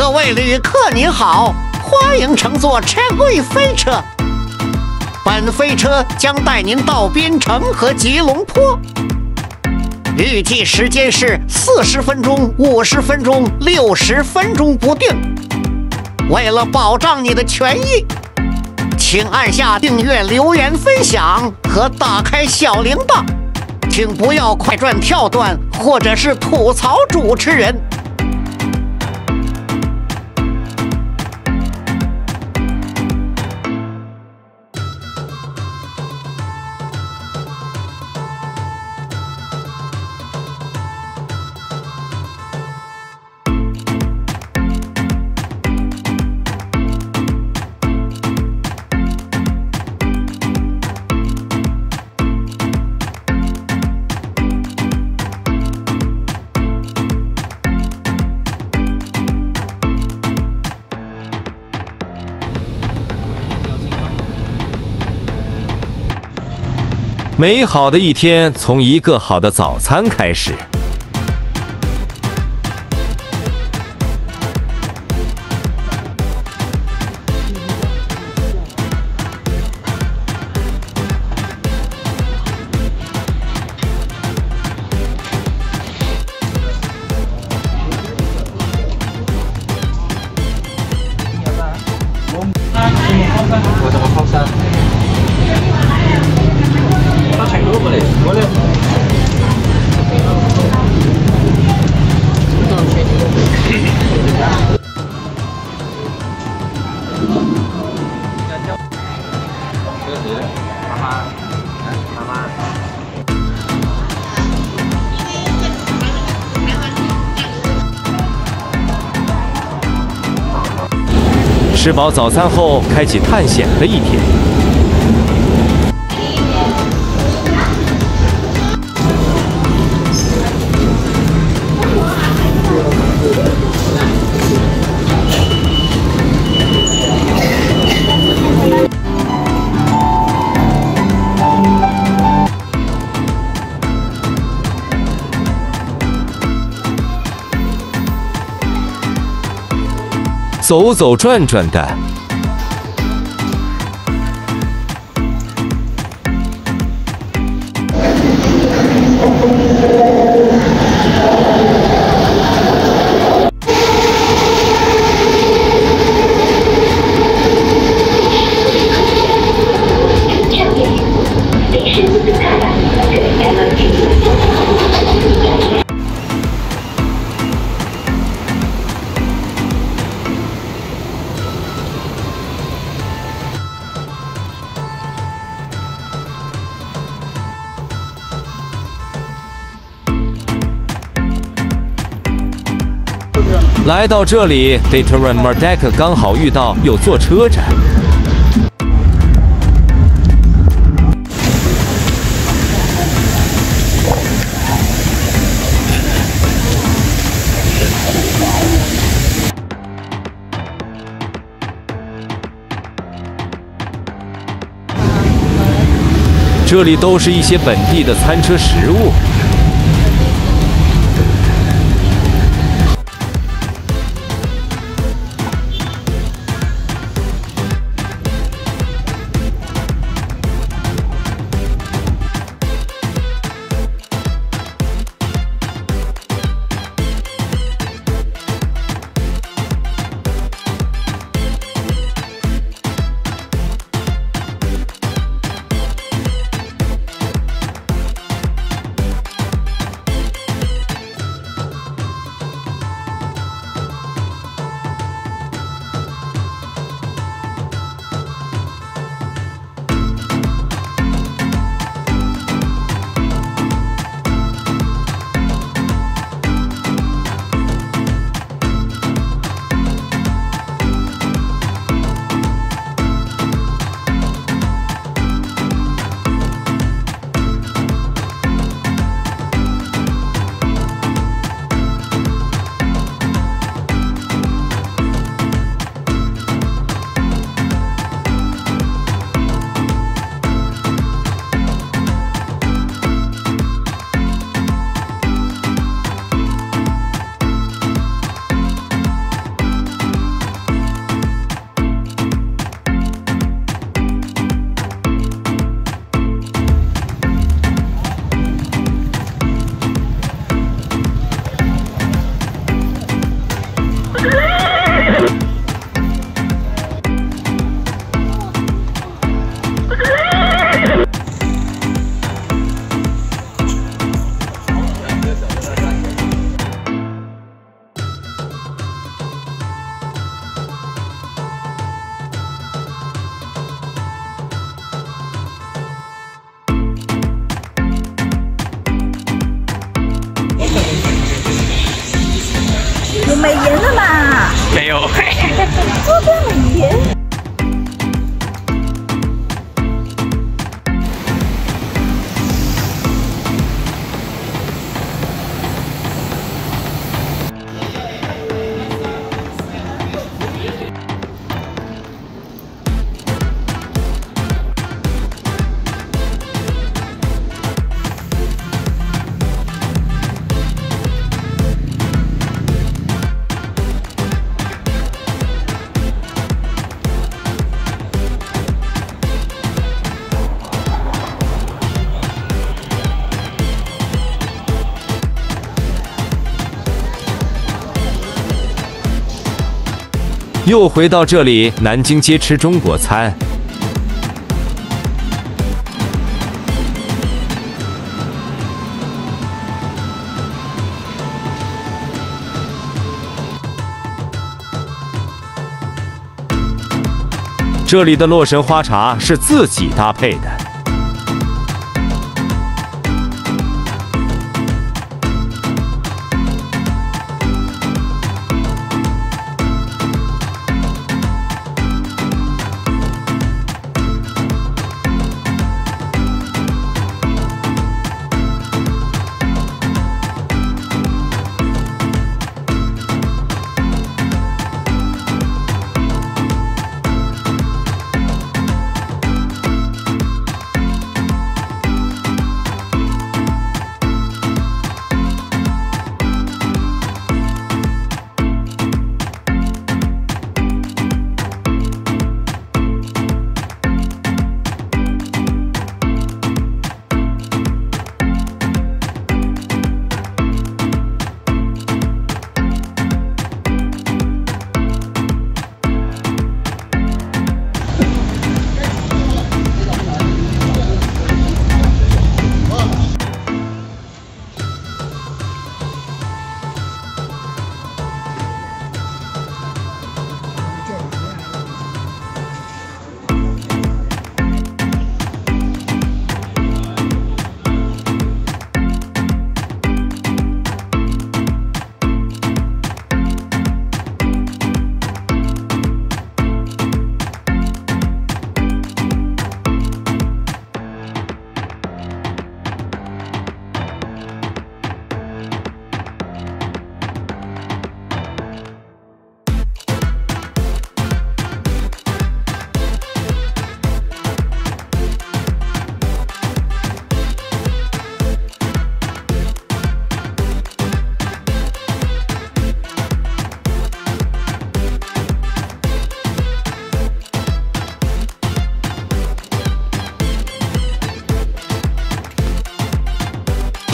各位旅客您好，欢迎乘坐千贵飞车。本飞车将带您到槟城和吉隆坡，预计时间是四十分钟、五十分钟、六十分钟不定。为了保障你的权益，请按下订阅、留言、分享和打开小铃铛，请不要快转跳段或者是吐槽主持人。美好的一天从一个好的早餐开始。吃饱早餐后，开启探险的一天。走走转转的，来到这里 d a t e r a n Mardek 刚好遇到有坐车站。这里都是一些本地的餐车食物。又回到这里南京街吃中国餐。这里的洛神花茶是自己搭配的。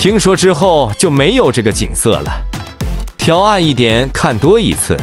听说之后就没有这个景色了，调暗一点，看多一次。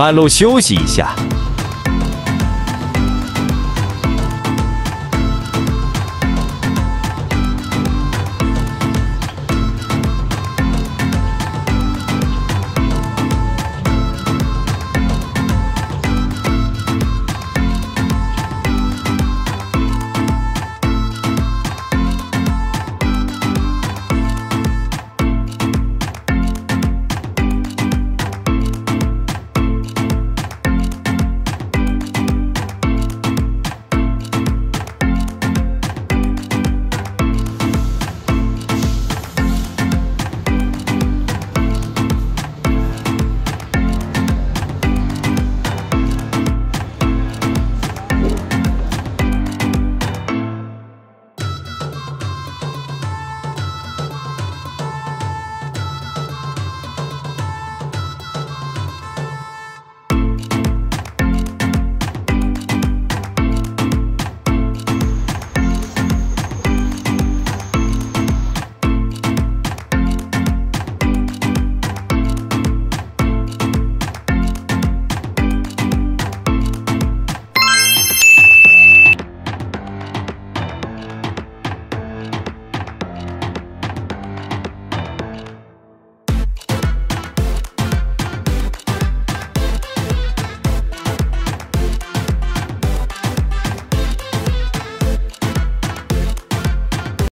半路休息一下。